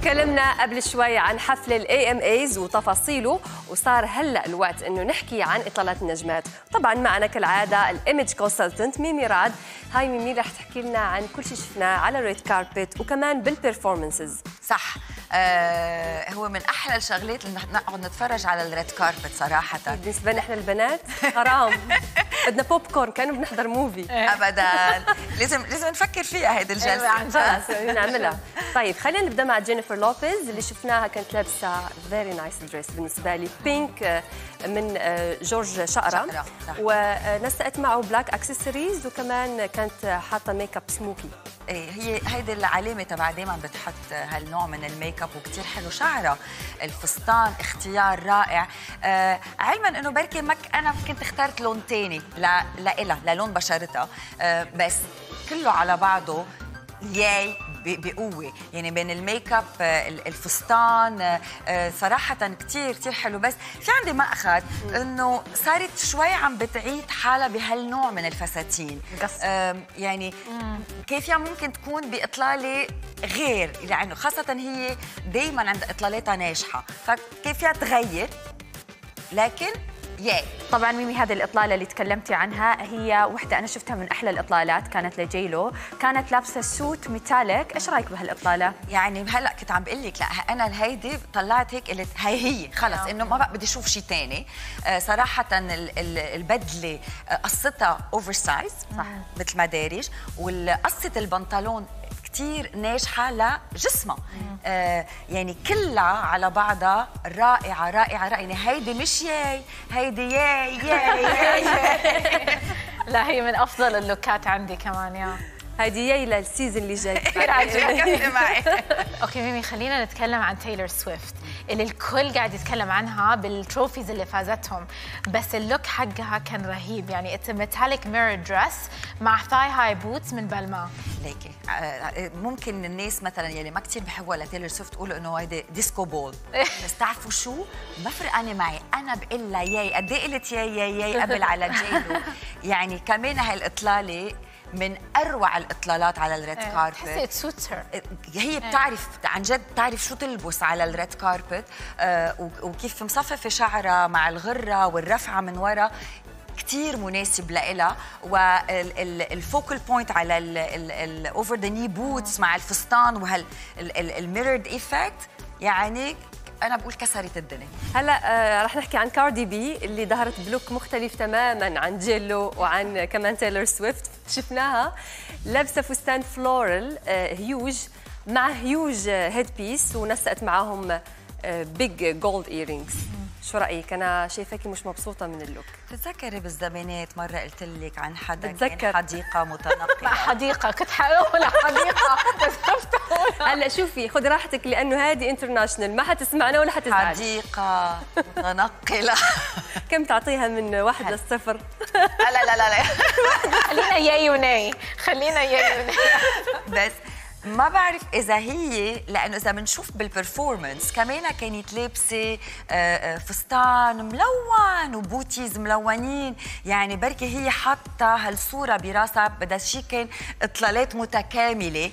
تكلمنا قبل شوي عن حفل ال AMAs وتفاصيله وصار هلأ الوقت إنه نحكي عن اطلالات النجمات. طبعا معنا كالعادة ال image consultant ميمي رعد هاي ميمي رح تحكي لنا عن كل شيء شفناه على ال red carpet وكمان بال performances صح. آه هو من أحلى الشغلات اللي نقعد نتفرج على ال red carpet صراحة. بالنسبة لنا إحنا البنات حرام. بدنا بوب كورن كأنه بنحضر movie ابدا. لازم لازم نفكر فيها هيدي الجلسة. عن جد. خلاص نعملها. طيب خلينا نبدأ مع جينيفر لوبيز اللي شفناها كانت لابسة very nice dress بالنسبة لي. pink آه، من آه، جورج شقرة. شقرة، صح. ونسقت معه black accessories وكمان كانت حاطة ميك اب سموكي هي هيدي العلامة تبع دائما بتحط هالنوع من ال make up وكثير حلو. شعرها الفستان اختيار رائع. آه علما إنه بركي مك أنا كنت اخترت لون تاني لا لإلها للون بشرتها. آه بس كله على بعضه ياي ب- بقوة. يعني بين الميك اب آه، الفستان آه، آه، صراحة كتير كتير حلو. بس في عندي مأخذ إنه صارت شوي عم بتعيد حالها بهالنوع من الفساتين. يعني كيف يعني ممكن تكون بإطلالة غير؟ يعني خاصة هي دائما عند اطلالاتها ناجحة. فكيف فيها تغير؟ لكن ياي طبعا ميمي هذه الإطلالة اللي تكلمتي عنها هي وحدة أنا شفتها من أحلى الإطلالات كانت لجيلو. كانت لابسة suit metallic. إيش رأيك بهالإطلالة؟ يعني هلأ كنت عم بقول لك لا أنا هيدي طلعت هيك قلت هي هي خلص إنه ما بقى بدي أشوف شيء ثاني آه صراحة ال- ال- البدلة آه، قصتها oversize صح. مثل ما دارج. وقصه البنطلون كثير ناجحة لجسمها. آه يعني كلها على بعضها رائعة رائعة رائعة. يعني هيدي مش yay هيدي yay yay yay. لا هي من أفضل ال looks عندي كمان يا. هيدي yay لل season اللي جاي. كثير عجبتني معي. okay ميمي خلينا نتكلم عن تايلور سويفت اللي الكل قاعد يتكلم عنها بال trophies اللي فازتهم. بس ال look حقها كان رهيب يعني it's metallic mirror dress مع thigh high boots من بالما. ليكي آه، ممكن الناس مثلا يلي ما كثير بحبوا لتايلور سويفت يقولوا إنه هيدي disco ball بس تعرفوا شو؟ ما فرقانه معي أنا بقول لها yay قد إيه قلت yay yay yay قبل على جيلو؟ يعني كمان هالاطلاله من أروع الإطلالات على ال red تحسي carpet suits her هي بتعرف عن جد بتعرف شو تلبس على ال red carpet آه وكيف مصففه شعرها مع الغرة والرفعة من ورا. كثير مناسب لإلها. وال focal point على ال over the knee boots مع الفستان وهال mirrored effect يعني أنا بقول كسرت الدنيا. هلا آه، رح نحكي عن كاردي بي اللي ظهرت ب look مختلف تماما عن جيلو وعن كمان تايلور سويفت شفناها. لابسة فستان floral آه، huge مع huge head piece ونسقت معاهم big gold earrings شو رأيك؟ أنا شايفاكي مش مبسوطة من ال look. بتتذكري بالزمانات مرة قلت لك عن حدا بتذكر. كان حديقة متنقلة؟ حديقة. كنت حقول حديقة. بس هلا شوفي خذي راحتك لأنه هذه international ما حتسمعنا ولا حتزعل. حديقة متنقلة. كم تعطيها من واحد للصفر؟ لا لا لا لا خلينا yay و nay خلينا yay و nay بس ما بعرف إذا هي لأنه إذا بنشوف بال performance كمان كانت لابسة آه، آه، فستان ملون و booties ملونين. يعني بركي هي حاطة هالصورة براسها بدها شي كان إطلالات متكاملة.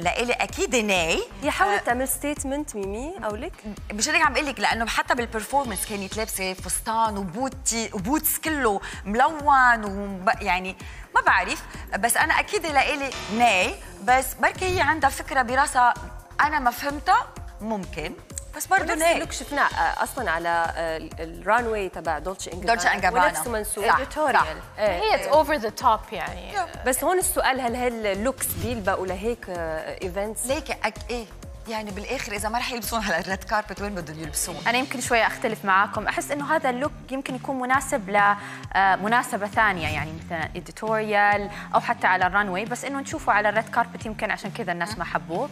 لإلي أكيد nay. هي حاولت تعمل statement ميمي أو لك مش هيك عم بقول لك لأنه حتى بال performance كانت لابسه فستان و bootie و boots كله ملون وب... يعني ما بعرف. بس أنا أكيد لإلي nay. بس بركي هي عندها فكرة براسها أنا ما فهمتها ممكن. بس برضه نفس ال look شفناه آه، أصلا على ال runway تبع Dolce and Dolce and Gabbana. ونفسه منسوب صح، editorial هي it's over the top يعني. بس هون السؤال هل هال looks بيلبقوا لهيك events ليك أك... إيه يعني بالآخر إذا ما رح يلبسون على ال red carpet وين بدهم يلبسون؟ أنا يمكن شوية أختلف معاكم. أحس إنه هذا ال look يمكن يكون مناسب لمناسبه ثانية يعني مثلا editorial أو حتى على ال runway بس إنه نشوفه على ال red carpet يمكن عشان كذا الناس ما حبوه.